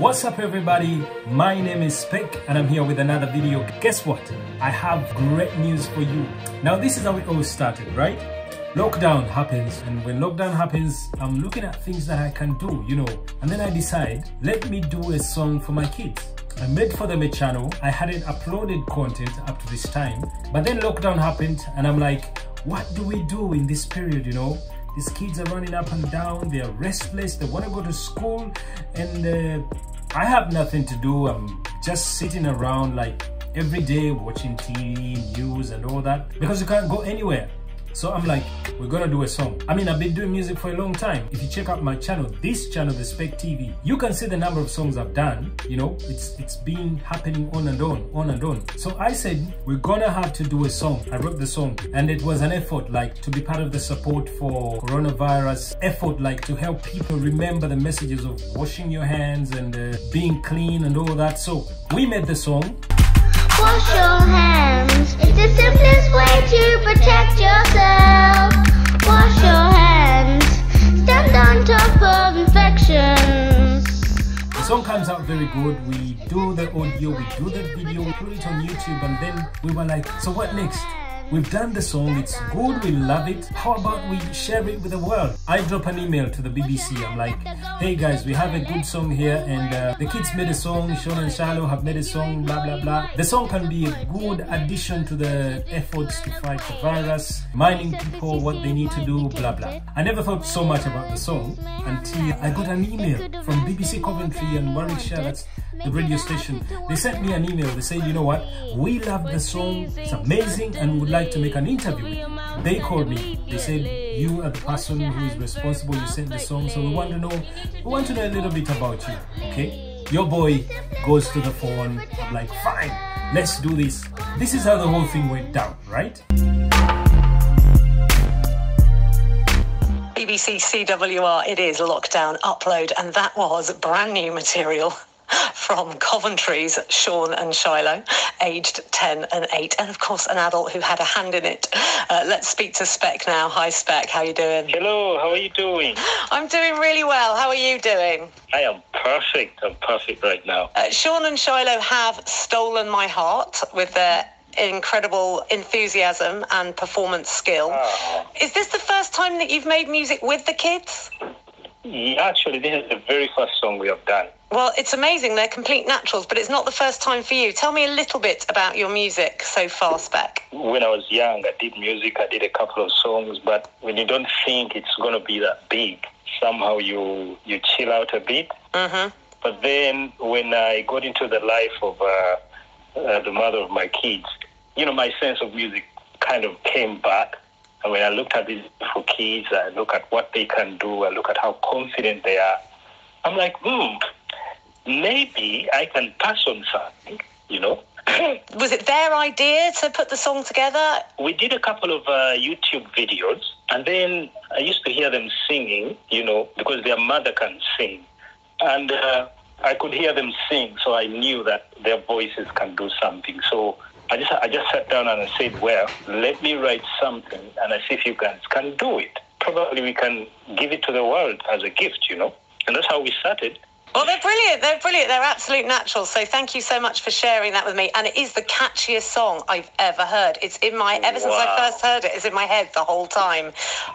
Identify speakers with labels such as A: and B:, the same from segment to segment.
A: What's up everybody? My name is Spek and I'm here with another video. Guess what? I have great news for you. Now this is how it all started, right? Lockdown happens and when lockdown happens, I'm looking at things that I can do, you know, and then I decide, let me do a song for my kids. I made for them a channel. I hadn't uploaded content up to this time, but then lockdown happened and I'm like, what do we do in this period, you know? These kids are running up and down, they are restless, they want to go to school, and uh, I have nothing to do. I'm just sitting around like every day watching TV, news, and all that because you can't go anywhere. So I'm like, we're gonna do a song. I mean, I've been doing music for a long time. If you check out my channel, this channel, the Spek TV, you can see the number of songs I've done. You know, it's it's been happening on and on, on and on. So I said, we're gonna have to do a song. I wrote the song and it was an effort like to be part of the support for coronavirus, effort like to help people remember the messages of washing your hands and uh, being clean and all that. So we made the song
B: Wash your hands. It's the simplest way to protect yourself. Wash your hands. Stand on top of infections.
A: The song comes out very good. We do the audio, we do the video, we put it on YouTube, and then we were like, so what next? We've done the song, it's good, we love it. How about we share it with the world? I drop an email to the BBC. I'm like, hey guys, we have a good song here, and uh, the kids made a song, Sean and Shiloh have made a song, blah blah blah. The song can be a good addition to the efforts to fight the virus, reminding people what they need to do, blah blah. I never thought so much about the song until I got an email from BBC Coventry and Warwickshire, that's the radio station. They sent me an email. They said, you know what, we love the song, it's amazing, and would like to make an interview with you. They called me. They said, you are the person who is responsible. You sent the song, so we want to know, we want to know a little bit about you. Okay, your boy goes to the phone. I'm like, fine, let's do this. This is how the whole thing went down, right?
C: BBC CWR, it is lockdown upload, and that was brand new material from Coventry's Sean and Shiloh, aged 10 and 8, and of course an adult who had a hand in it. Uh, let's speak to Spek now. Hi, Spek. How are you doing?
D: Hello, how are you doing?
C: I'm doing really well. How are you doing?
D: I am perfect. I'm perfect right now.
C: Uh, Sean and Shiloh have stolen my heart with their incredible enthusiasm and performance skill.
D: Ah.
C: Is this the first time that you've made music with the kids?
D: Yeah, actually, this is the very first song we have done.
C: Well, it's amazing. They're complete naturals, but it's not the first time for you. Tell me a little bit about your music so far, Spek.
D: When I was young, I did music, I did a couple of songs, but when you don't think it's going to be that big, somehow you, you chill out a bit.
C: hmm
D: But then when I got into the life of uh, uh, the mother of my kids, you know, my sense of music kind of came back. And when I looked at these beautiful kids, I look at what they can do, I look at how confident they are. I'm like, hmm, maybe I can pass on something, you know?
C: Was it their idea to put the song together?
D: we did a couple of uh, YouTube videos, and then I used to hear them singing, you know, because their mother can sing. And uh, I could hear them sing, so I knew that their voices can do something. So I just, I just sat down and I said, well, let me write something, and I see if you guys can do it. Probably we can give it to the world as a gift, you know? And that's how we started.
C: Well, they're brilliant. They're brilliant. They're absolute naturals. So thank you so much for sharing that with me. And it is the catchiest song I've ever heard. It's in my, ever since I first heard it, it's in my head the whole time.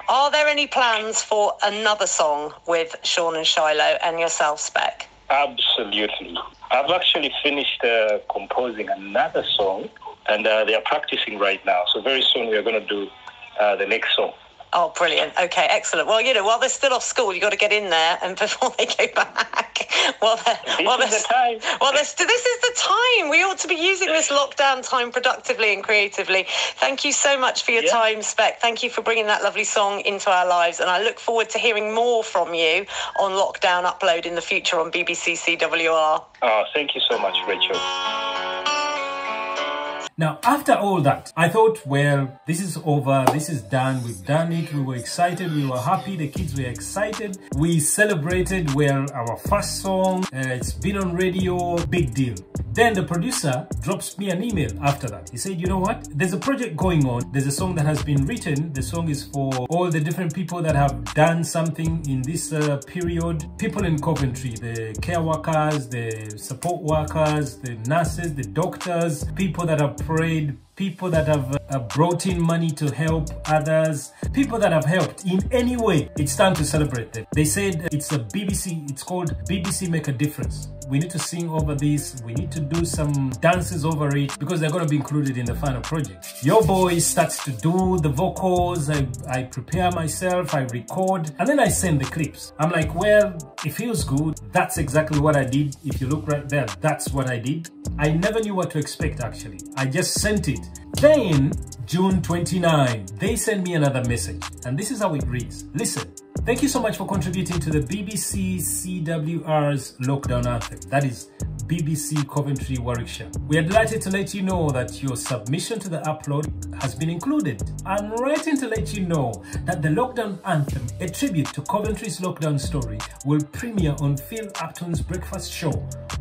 C: Are there any plans for another song with Sean and Shiloh and yourself, Spek?
D: Absolutely. I've actually finished uh, composing another song, and uh, they are practicing right now. So very soon we are going to do uh, the next song.
C: Oh, brilliant. Okay, excellent. Well, you know, while they're still off school, you've got to get in there and before they go back. While they're,
D: This
C: while
D: is the time.
C: Well, this, this is the time. We ought to be using this lockdown time productively and creatively. Thank you so much for your
D: Yeah.
C: time, Spek. Thank you for bringing that lovely song into our lives. And I look forward to hearing more from you on Lockdown Upload in the future on BBC CWR.
D: Oh, thank you so much, Rachel.
A: Now, after all that, I thought, well, this is over, this is done, we've done it, we were excited, we were happy, the kids were excited, we celebrated, well, our first song, uh, it's been on radio, big deal. Then the producer drops me an email after that. He said, you know what? There's a project going on. There's a song that has been written. The song is for all the different people that have done something in this uh, period. People in Coventry, the care workers, the support workers, the nurses, the doctors, people that have prayed, people that have uh, brought in money to help others, people that have helped in any way. It's time to celebrate them. They said it's a BBC, it's called BBC Make a Difference. We need to sing over this. We need to do some dances over it because they're going to be included in the final project. Your boy starts to do the vocals. I, I prepare myself, I record, and then I send the clips. I'm like, well, it feels good. That's exactly what I did. If you look right there, that's what I did. I never knew what to expect actually. I just sent it. Then, June 29, they send me another message. And this is how it reads. Listen, thank you so much for contributing to the BBC CWR's lockdown anthem. That is BBC Coventry Warwickshire. We are delighted to let you know that your submission to the upload has been included. I'm writing to let you know that the lockdown anthem, a tribute to Coventry's lockdown story, will premiere on Phil Upton's Breakfast Show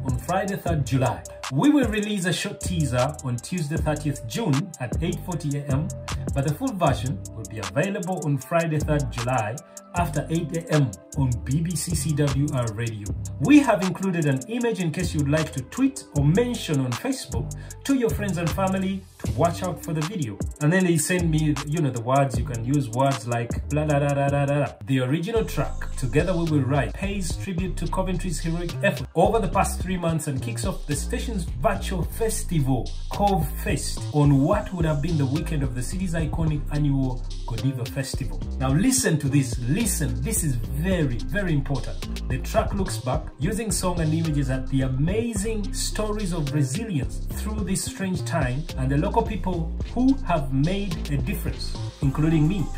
A: on Friday 3rd July. We will release a short teaser on Tuesday 30th June at 8.40 am, but the full version will be available on Friday 3rd July after 8 a.m. on BBC CWR radio. We have included an image in case you'd like to tweet or mention on Facebook to your friends and family watch out for the video. And then they send me, you know, the words, you can use words like blah, blah, blah, blah, blah. The original track, Together We Will Rise, pays tribute to Coventry's heroic effort over the past three months and kicks off the station's virtual festival, Cove Fest, on what would have been the weekend of the city's iconic annual Godiva Festival. Now listen to this, listen, this is very, very important. The track looks back using song and images at the amazing stories of resilience through this strange time and the local people who have made a difference, including me.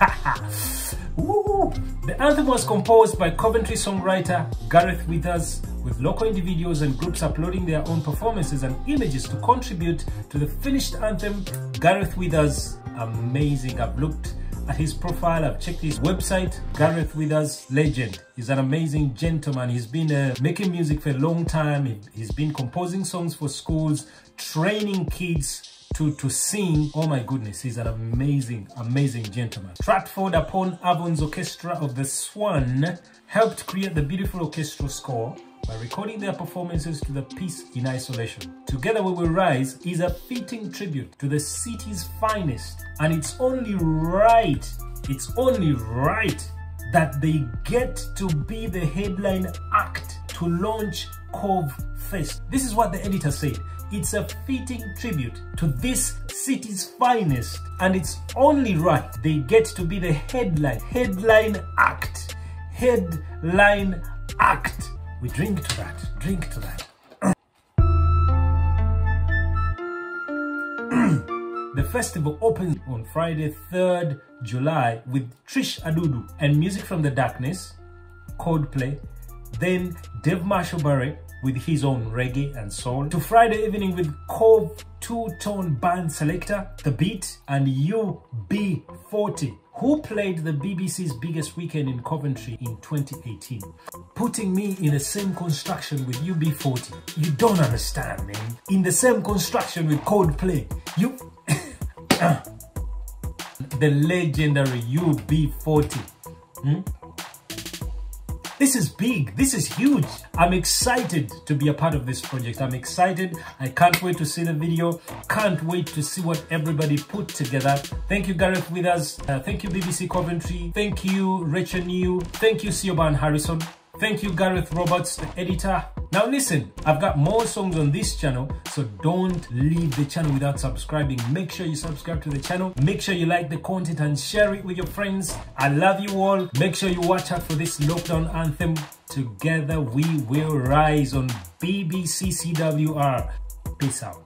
A: the anthem was composed by Coventry songwriter Gareth Withers with local individuals and groups uploading their own performances and images to contribute to the finished anthem. Gareth Withers, amazing. I've looked at his profile. I've checked his website. Gareth Withers, legend. He's an amazing gentleman. He's been uh, making music for a long time. He, he's been composing songs for schools, training kids to, to sing. Oh my goodness, he's an amazing, amazing gentleman. Stratford upon Avon's Orchestra of the Swan helped create the beautiful orchestral score by recording their performances to the piece in isolation. Together We Will Rise is a fitting tribute to the city's finest and it's only right, it's only right that they get to be the headline act to launch Cove Fest. This is what the editor said. It's a fitting tribute to this city's finest and it's only right they get to be the headline, headline act, headline act we drink to that, drink to that. the festival opens on Friday 3rd July with Trish Adudu and Music from the Darkness, Coldplay, then Dave Marshall Barrett with his own reggae and soul, to Friday evening with Cove two-tone band Selecter, The Beat, and UB40 who played the BBC's biggest weekend in Coventry in 2018, putting me in the same construction with UB40. You don't understand, man. In the same construction with Coldplay. You... the legendary UB40. Hmm? This is big. This is huge. I'm excited to be a part of this project. I'm excited. I can't wait to see the video. Can't wait to see what everybody put together. Thank you, Gareth Withers. Uh, thank you, BBC Coventry. Thank you, Rachel New. Thank you, Siobhan Harrison. Thank you, Gareth Roberts, the editor. Now listen, I've got more songs on this channel, so don't leave the channel without subscribing. Make sure you subscribe to the channel. Make sure you like the content and share it with your friends. I love you all. Make sure you watch out for this lockdown anthem. Together we will rise on BBC CWR. Peace out.